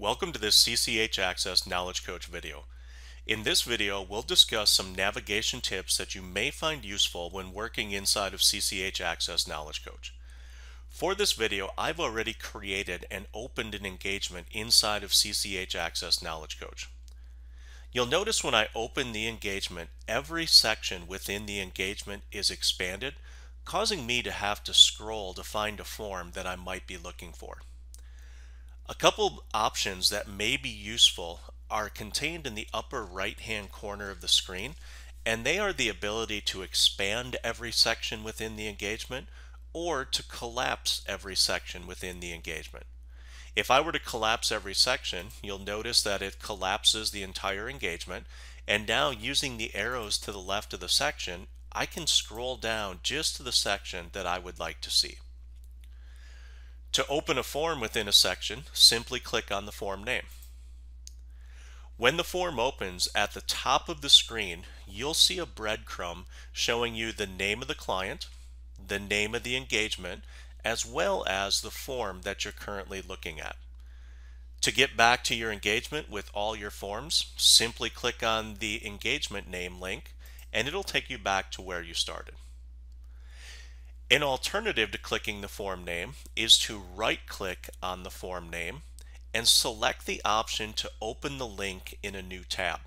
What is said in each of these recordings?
Welcome to this CCH Axcess Knowledge Coach video. In this video, we'll discuss some navigation tips that you may find useful when working inside of CCH Axcess Knowledge Coach. For this video, I've already created and opened an engagement inside of CCH Axcess Knowledge Coach. You'll notice when I open the engagement, every section within the engagement is expanded, causing me to have to scroll to find a form that I might be looking for. A couple options that may be useful are contained in the upper right hand corner of the screen and they are the ability to expand every section within the engagement or to collapse every section within the engagement. If I were to collapse every section, you'll notice that it collapses the entire engagement and now using the arrows to the left of the section, I can scroll down just to the section that I would like to see. To open a form within a section, simply click on the form name. When the form opens at the top of the screen, you'll see a breadcrumb showing you the name of the client, the name of the engagement, as well as the form that you're currently looking at. To get back to your engagement with all your forms, simply click on the engagement name link and it'll take you back to where you started. An alternative to clicking the form name is to right click on the form name and select the option to open the link in a new tab.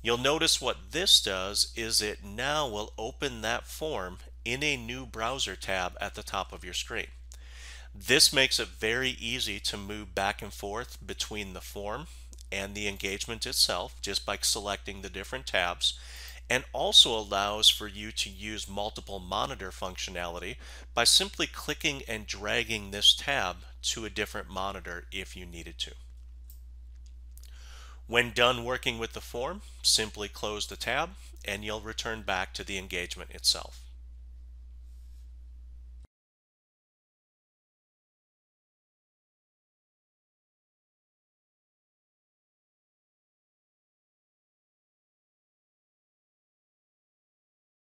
You'll notice what this does is it now will open that form in a new browser tab at the top of your screen. This makes it very easy to move back and forth between the form and the engagement itself just by selecting the different tabs and also allows for you to use multiple monitor functionality by simply clicking and dragging this tab to a different monitor if you needed to. When done working with the form, simply close the tab and you'll return back to the engagement itself.